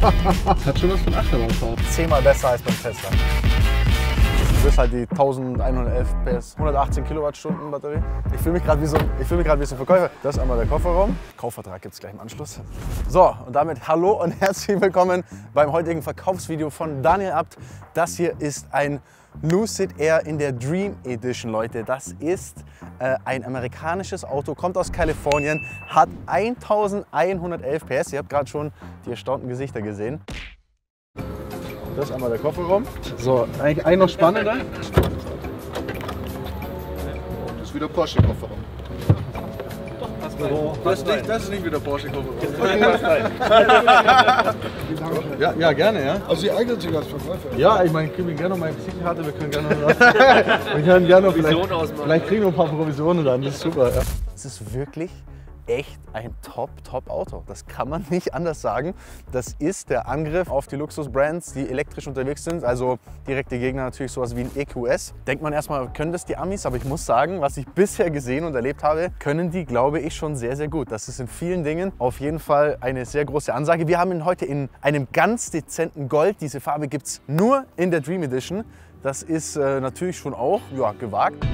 Hat schon was von Achterbahnfahren. Zehnmal besser als beim Tesla. Du bist halt die 1111 PS, 118 Kilowattstunden Batterie. Ich fühle mich gerade wie, so, fühl wie so ein Verkäufer. Das ist einmal der Kofferraum. Kaufvertrag gibt es gleich im Anschluss. So, und damit hallo und herzlich willkommen beim heutigen Verkaufsvideo von Daniel Abt. Das hier ist ein Lucid Air in der Dream Edition, Leute. Das ist äh, ein amerikanisches Auto, kommt aus Kalifornien, hat 1111 PS. Ihr habt gerade schon die erstaunten Gesichter gesehen. Das ist einmal der Kofferraum. So, eigentlich ein noch spannender. Das ist wieder Porsche-Kofferraum. Das ist nicht, das ist nicht wieder Porsche Kofferraum. ja, ja, gerne, ja. Also Sie eignen sich als Verkäufer. Ja, ich meine, ich kriege gerne noch meine Visitkarte, wir können gerne noch was. wir können gerne noch vielleicht, vielleicht kriegen wir ein paar Provisionen dann, das ist super. Ja. Es ist wirklich echt ein top, top Auto. Das kann man nicht anders sagen. Das ist der Angriff auf die Luxusbrands, die elektrisch unterwegs sind. Also direkte Gegner natürlich sowas wie ein EQS. Denkt man erstmal, können das die Amis? Aber ich muss sagen, was ich bisher gesehen und erlebt habe, können die, glaube ich, schon sehr, sehr gut. Das ist in vielen Dingen auf jeden Fall eine sehr große Ansage. Wir haben ihn heute in einem ganz dezenten Gold. Diese Farbe gibt es nur in der Dream Edition. Das ist äh, natürlich schon auch ja, gewagt.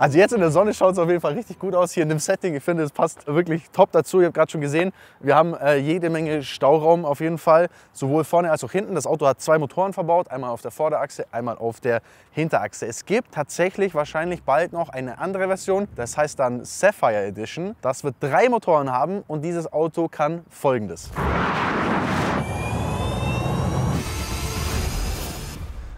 Also jetzt in der Sonne schaut es auf jeden Fall richtig gut aus hier in dem Setting. Ich finde, es passt wirklich top dazu. Ihr habt gerade schon gesehen, wir haben äh, jede Menge Stauraum auf jeden Fall, sowohl vorne als auch hinten. Das Auto hat zwei Motoren verbaut, einmal auf der Vorderachse, einmal auf der Hinterachse. Es gibt tatsächlich wahrscheinlich bald noch eine andere Version, das heißt dann Sapphire Edition. Das wird drei Motoren haben und dieses Auto kann folgendes.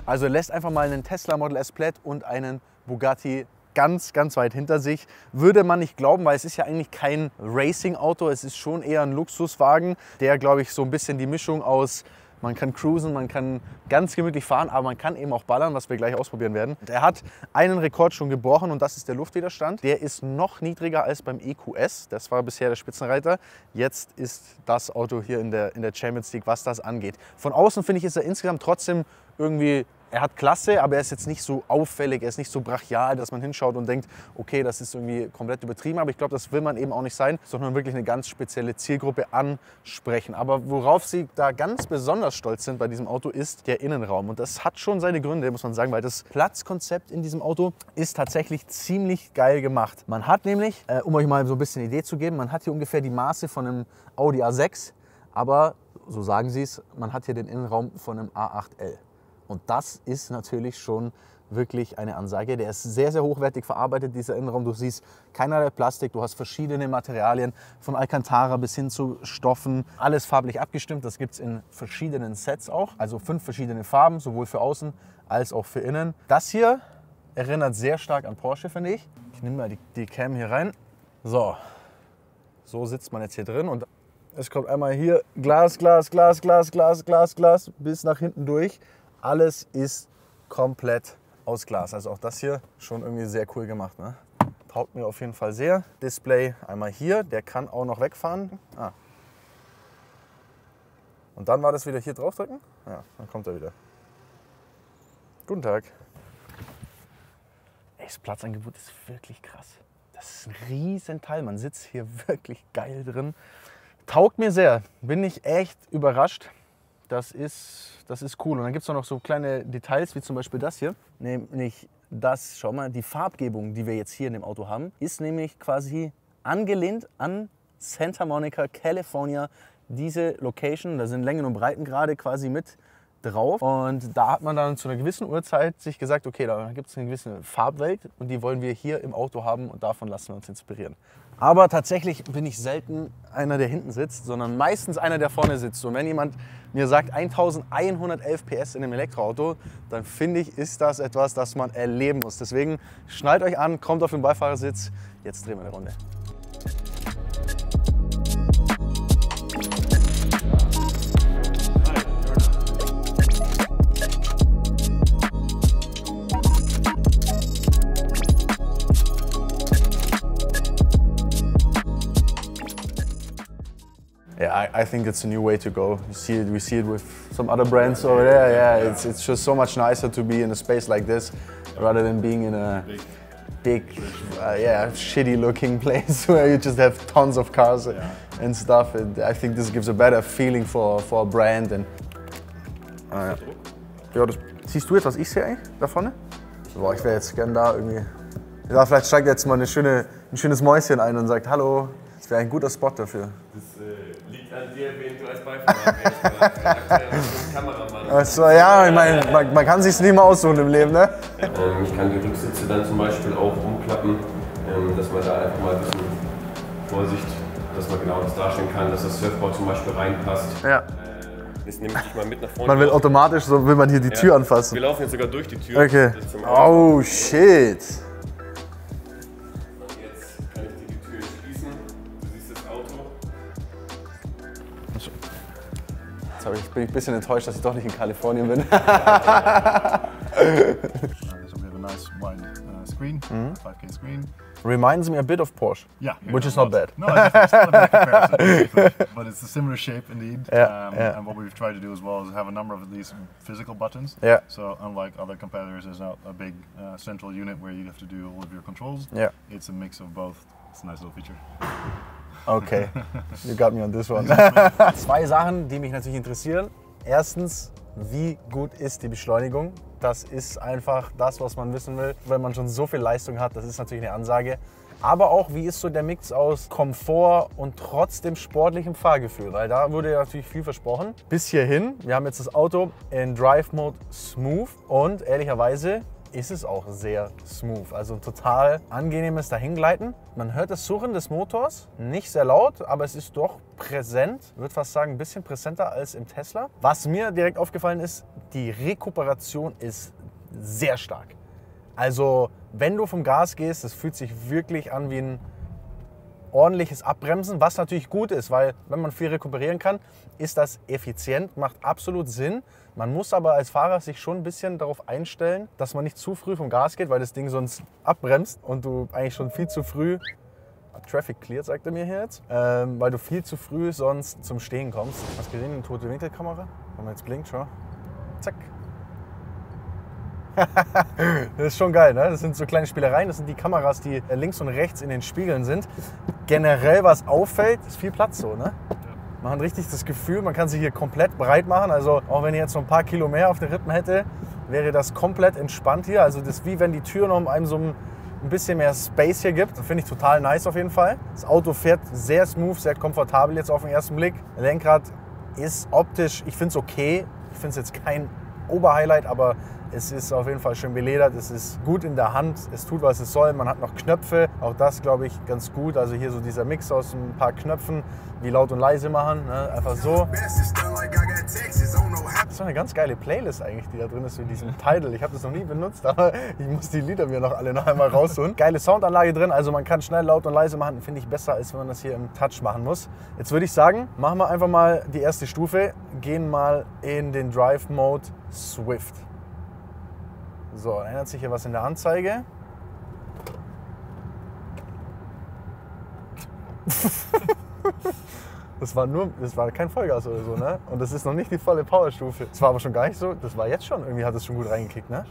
Also lässt einfach mal einen Tesla Model S Plaid und einen Bugatti ganz, ganz weit hinter sich. Würde man nicht glauben, weil es ist ja eigentlich kein Racing-Auto, es ist schon eher ein Luxuswagen, der, glaube ich, so ein bisschen die Mischung aus man kann cruisen, man kann ganz gemütlich fahren, aber man kann eben auch ballern, was wir gleich ausprobieren werden. Er hat einen Rekord schon gebrochen und das ist der Luftwiderstand. Der ist noch niedriger als beim EQS. Das war bisher der Spitzenreiter. Jetzt ist das Auto hier in der, in der Champions League, was das angeht. Von außen finde ich, ist er insgesamt trotzdem irgendwie er hat Klasse, aber er ist jetzt nicht so auffällig, er ist nicht so brachial, dass man hinschaut und denkt, okay, das ist irgendwie komplett übertrieben. Aber ich glaube, das will man eben auch nicht sein, sondern wirklich eine ganz spezielle Zielgruppe ansprechen. Aber worauf sie da ganz besonders stolz sind bei diesem Auto, ist der Innenraum. Und das hat schon seine Gründe, muss man sagen, weil das Platzkonzept in diesem Auto ist tatsächlich ziemlich geil gemacht. Man hat nämlich, äh, um euch mal so ein bisschen Idee zu geben, man hat hier ungefähr die Maße von einem Audi A6, aber so sagen sie es, man hat hier den Innenraum von einem A8L. Und das ist natürlich schon wirklich eine Ansage. Der ist sehr, sehr hochwertig verarbeitet, dieser Innenraum. Du siehst keinerlei Plastik, du hast verschiedene Materialien, von Alcantara bis hin zu Stoffen. Alles farblich abgestimmt. Das gibt es in verschiedenen Sets auch. Also fünf verschiedene Farben, sowohl für außen als auch für innen. Das hier erinnert sehr stark an Porsche, finde ich. Ich nehme mal die, die Cam hier rein. So, so sitzt man jetzt hier drin und es kommt einmal hier Glas, Glas, Glas, Glas, Glas, Glas, Glas bis nach hinten durch. Alles ist komplett aus Glas. Also auch das hier schon irgendwie sehr cool gemacht. Ne? Taugt mir auf jeden Fall sehr. Display einmal hier, der kann auch noch wegfahren. Ah. Und dann war das wieder hier draufdrücken. Ja, dann kommt er wieder. Guten Tag. Ey, das Platzangebot ist wirklich krass. Das ist ein riesen Teil. Man sitzt hier wirklich geil drin. Taugt mir sehr. Bin ich echt überrascht. Das ist, das ist cool. Und dann gibt es noch so kleine Details, wie zum Beispiel das hier. Nämlich das, schau mal, die Farbgebung, die wir jetzt hier in dem Auto haben, ist nämlich quasi angelehnt an Santa Monica, California. Diese Location, da sind Längen und Breitengrade quasi mit drauf. Und da hat man dann zu einer gewissen Uhrzeit sich gesagt, okay, da gibt es eine gewisse Farbwelt und die wollen wir hier im Auto haben und davon lassen wir uns inspirieren. Aber tatsächlich bin ich selten einer, der hinten sitzt, sondern meistens einer, der vorne sitzt. Und wenn jemand mir sagt 1111 PS in einem Elektroauto, dann finde ich, ist das etwas, das man erleben muss. Deswegen schnallt euch an, kommt auf den Beifahrersitz. Jetzt drehen wir eine Runde. I think it's a new way to go. You see it, we see it with some other brands over there. Yeah, it's, it's just so much nicer to be in a space like this rather than being in a big, uh, yeah, shitty looking place where you just have tons of cars and stuff. And I think this gives a better feeling for, for a brand. And, ah, ja. das, siehst du jetzt, was ich sehe da vorne? Boah, ich wäre jetzt gern da irgendwie. Ja, vielleicht steigt jetzt mal eine schöne, ein schönes Mäuschen ein und sagt Hallo. Das wäre ein guter Spot dafür. Das äh, an dir, wen du als Beifahrer als Kameramann. Also, ja, ich meine, man, man kann sich's nicht mal aussuchen im Leben, ne? Ähm, ich kann die Rücksitze dann zum Beispiel auch umklappen, ähm, dass man da einfach mal ein bisschen Vorsicht, dass man genau das darstellen kann, dass das Surfboard zum Beispiel reinpasst. Ja. Äh, Jetzt nehme ich dich mal mit nach vorne. Man will automatisch, so will man hier die Ja. Tür anfassen. Wir laufen jetzt sogar durch die Tür. Okay. Oh shit. Bin ich ein bisschen enttäuscht, dass ich doch nicht in Kalifornien bin. We have a nice wide uh, screen, 5K screen. Reminds me a bit of Porsche. Yeah, Which is not bad. No, it's it's not a bad comparison, but it's a similar shape indeed. Yeah, um, yeah. And what we've tried to do as well is have a number of these physical buttons. Yeah. So unlike other competitors, there's not a big uh, central unit where you have to do all of your controls. Yeah. It's a mix of both. It's a nice little feature. Okay, you got me on this one. Zwei Sachen, die mich natürlich interessieren. Erstens, wie gut ist die Beschleunigung? Das ist einfach das, was man wissen will. Wenn man schon so viel Leistung hat, das ist natürlich eine Ansage. Aber auch, wie ist so der Mix aus Komfort und trotzdem sportlichem Fahrgefühl? Weil da wurde ja natürlich viel versprochen. Bis hierhin, wir haben jetzt das Auto in Drive Mode Smooth und ehrlicherweise ist es auch sehr smooth. Also ein total angenehmes Dahingleiten. Man hört das Surren des Motors, nicht sehr laut, aber es ist doch präsent. Ich würde fast sagen, ein bisschen präsenter als im Tesla. Was mir direkt aufgefallen ist, die Rekuperation ist sehr stark. Also wenn du vom Gas gehst, das fühlt sich wirklich an wie ein ordentliches Abbremsen, was natürlich gut ist, weil wenn man viel rekuperieren kann, ist das effizient, macht absolut Sinn. Man muss aber als Fahrer sich schon ein bisschen darauf einstellen, dass man nicht zu früh vom Gas geht, weil das Ding sonst abbremst und du eigentlich schon viel zu früh Traffic cleared, sagt er mir hier jetzt, ähm, weil du viel zu früh sonst zum Stehen kommst. Hast du gesehen, eine tote Winkelkamera? Wenn man jetzt blinkt, schau. Zack. Das ist schon geil, ne? Das sind so kleine Spielereien. Das sind die Kameras, die links und rechts in den Spiegeln sind. Generell, was auffällt, ist viel Platz so, ne? Man hat richtig das Gefühl, man kann sich hier komplett breit machen. Also auch wenn ich jetzt noch ein paar Kilo mehr auf den Rippen hätte, wäre das komplett entspannt hier. Also das ist wie wenn die Tür noch einem so ein bisschen mehr Space hier gibt. Finde ich total nice auf jeden Fall. Das Auto fährt sehr smooth, sehr komfortabel jetzt auf den ersten Blick. Lenkrad ist optisch, ich finde es okay. Ich finde es jetzt kein Oberhighlight, aber es ist auf jeden Fall schön beledert. Es ist gut in der Hand. Es tut, was es soll. Man hat noch Knöpfe. Auch das, glaube ich, ganz gut. Also hier so dieser Mix aus ein paar Knöpfen, wie laut und leise machen. Ne? Einfach so. Das ist eine ganz geile Playlist eigentlich, die da drin ist für diesen Tidal. Ich habe das noch nie benutzt, aber ich muss die Lieder mir noch alle noch einmal rausholen. Geile Soundanlage drin, also man kann schnell laut und leise machen. Finde ich besser, als wenn man das hier im Touch machen muss. Jetzt würde ich sagen, machen wir einfach mal die erste Stufe. Gehen mal in den Drive Mode Swift. So, ändert sich hier was in der Anzeige. Das war nur, das war kein Vollgas oder so, ne? Und das ist noch nicht die volle Powerstufe. Das war aber schon gar nicht so, das war jetzt schon, irgendwie hat es schon gut reingekickt, ne?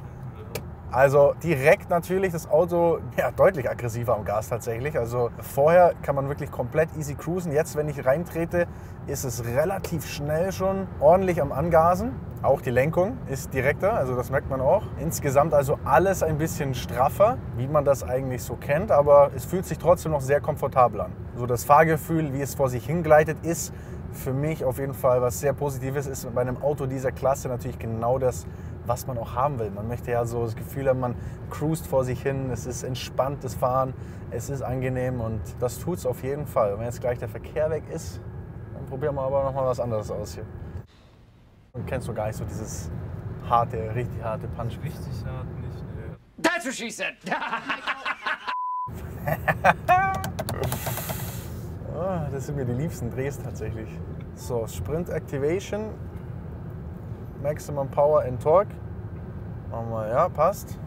Also direkt natürlich das Auto ja, deutlich aggressiver am Gas tatsächlich. Also vorher kann man wirklich komplett easy cruisen. Jetzt, wenn ich reintrete, ist es relativ schnell schon ordentlich am Angasen. Auch die Lenkung ist direkter, also das merkt man auch. Insgesamt also alles ein bisschen straffer, wie man das eigentlich so kennt, aber es fühlt sich trotzdem noch sehr komfortabel an. So das Fahrgefühl, wie es vor sich hingleitet, ist für mich auf jeden Fall was sehr Positives. Ist bei einem Auto dieser Klasse natürlich genau das, was man auch haben will. Man möchte ja so das Gefühl haben, man cruist vor sich hin, es ist entspanntes Fahren, es ist angenehm und das tut es auf jeden Fall. Wenn jetzt gleich der Verkehr weg ist, dann probieren wir aber nochmal was anderes aus hier. Und kennst du gar nicht so dieses harte, richtig harte Punch. Richtig hart nicht, ne. That's what she said. Ah, das sind mir die liebsten Drehs tatsächlich. So, Sprint Activation, Maximum Power and Torque. Machen wir, ja, passt.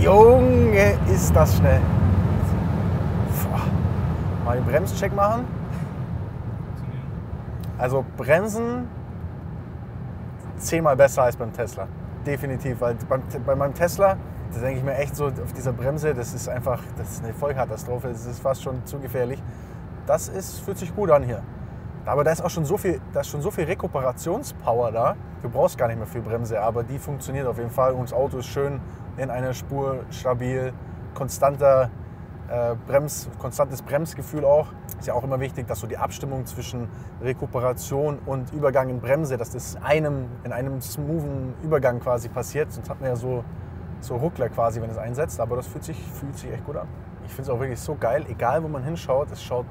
Junge, ist das schnell. Boah. Mal den Bremscheck machen. Also Bremsen zehnmal besser als beim Tesla. Definitiv, weil beim, bei meinem Tesla, da denke ich mir echt so, auf dieser Bremse, das ist einfach, das ist eine Vollkatastrophe, das ist fast schon zu gefährlich. Das ist, fühlt sich gut an hier. Aber da ist auch schon so viel, da ist schon so viel Rekuperationspower da. Du brauchst gar nicht mehr viel Bremse, aber die funktioniert auf jeden Fall. Und das Auto ist schön in einer Spur, stabil, konstanter äh, Brems, konstantes Bremsgefühl auch. Ist ja auch immer wichtig, dass so die Abstimmung zwischen Rekuperation und Übergang in Bremse, dass das einem, in einem smoothen Übergang quasi passiert. Sonst hat man ja so, so Ruckler quasi, wenn es einsetzt. Aber das fühlt sich, fühlt sich echt gut an. Ich finde es auch wirklich so geil, egal wo man hinschaut, es schaut.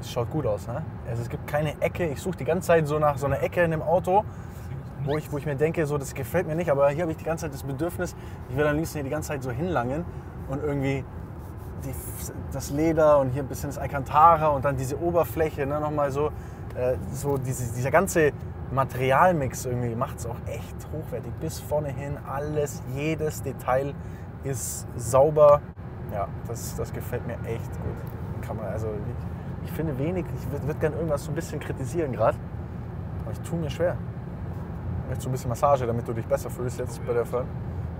Es schaut gut aus. Ne? Also es gibt keine Ecke. Ich suche die ganze Zeit so nach so einer Ecke in dem Auto, wo ich, wo ich mir denke, so, das gefällt mir nicht. Aber hier habe ich die ganze Zeit das Bedürfnis, ich will am liebsten hier die ganze Zeit so hinlangen und irgendwie die, das Leder und hier ein bisschen das Alcantara und dann diese Oberfläche, ne, nochmal so, äh, so diese, dieser ganze Materialmix irgendwie macht es auch echt hochwertig. Bis vorne hin, alles, jedes Detail ist sauber. Ja, das, das gefällt mir echt gut. Kann man, also ich, finde wenig, ich würde würd gerne irgendwas so ein bisschen kritisieren gerade, aber ich tue mir schwer. Ich möchte so ein bisschen Massage, damit du dich besser fühlst jetzt bei der Fahrt.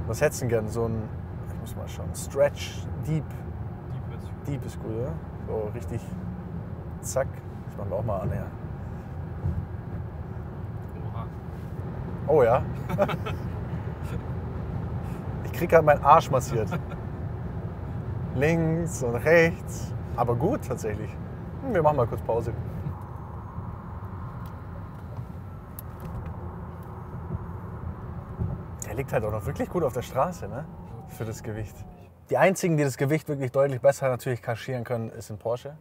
Was hättest du denn gern? So ein, ich muss mal schauen, Stretch, Deep. Deep ist gut, oder? So richtig, zack. Das machen wir auch mal an, ja. Oh ja. ich krieg gerade meinen Arsch massiert. Links und rechts. Aber gut tatsächlich. Wir machen mal kurz Pause. Der liegt halt auch noch wirklich gut auf der Straße, ne? Für das Gewicht. Die einzigen, die das Gewicht wirklich deutlich besser natürlich kaschieren können, ist ein Porsche.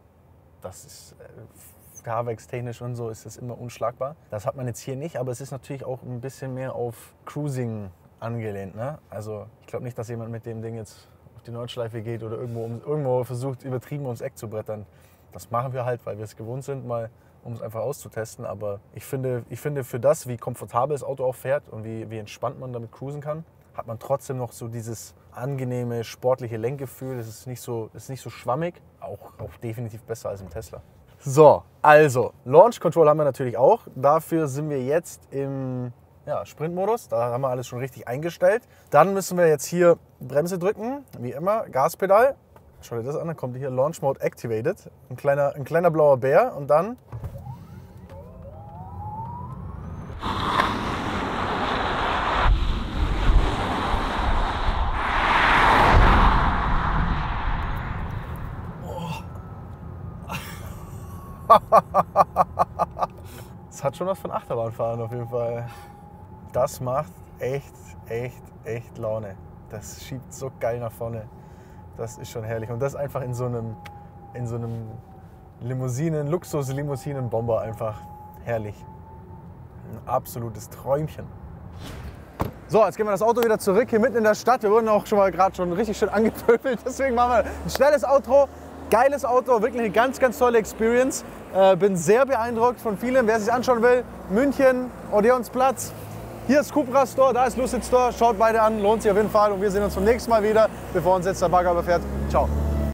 Das ist äh, Carvex-technisch und so ist es immer unschlagbar. Das hat man jetzt hier nicht, aber es ist natürlich auch ein bisschen mehr auf Cruising angelehnt. Ne? Also ich glaube nicht, dass jemand mit dem Ding jetzt auf die Nordschleife geht oder irgendwo, um, irgendwo versucht, übertrieben ums Eck zu brettern. Das machen wir halt, weil wir es gewohnt sind, mal um es einfach auszutesten. Aber ich finde, ich finde für das, wie komfortabel das Auto auch fährt und wie, wie entspannt man damit cruisen kann, hat man trotzdem noch so dieses angenehme, sportliche Lenkgefühl. Es ist nicht so, ist nicht so schwammig, auch, auch definitiv besser als im Tesla. So, also Launch Control haben wir natürlich auch. Dafür sind wir jetzt im ja, Sprintmodus. Da haben wir alles schon richtig eingestellt. Dann müssen wir jetzt hier Bremse drücken, wie immer, Gaspedal. Schau dir das an, dann kommt hier Launch Mode Activated. Ein kleiner, ein kleiner blauer Bär und dann Es hat schon was von Achterbahnfahren auf jeden Fall. Das macht echt, echt, echt Laune. Das schiebt so geil nach vorne. Das ist schon herrlich. Und das einfach in so einem, in so einem Limousinen, Luxus-Limousinen-Bomber einfach herrlich. Ein absolutes Träumchen. So, jetzt gehen wir das Auto wieder zurück hier mitten in der Stadt. Wir wurden auch schon mal gerade schon richtig schön angepöbelt. Deswegen machen wir ein schnelles Outro. Geiles Auto, wirklich eine ganz, ganz tolle Experience. Äh, bin sehr beeindruckt von vielem. Wer sich anschauen will, München, Odeonsplatz. Hier ist Cupra Store, da ist Lucid Store. Schaut beide an, lohnt sich auf jeden Fall. Und wir sehen uns beim nächsten Mal wieder, bevor uns jetzt der Bagger überfährt. Ciao.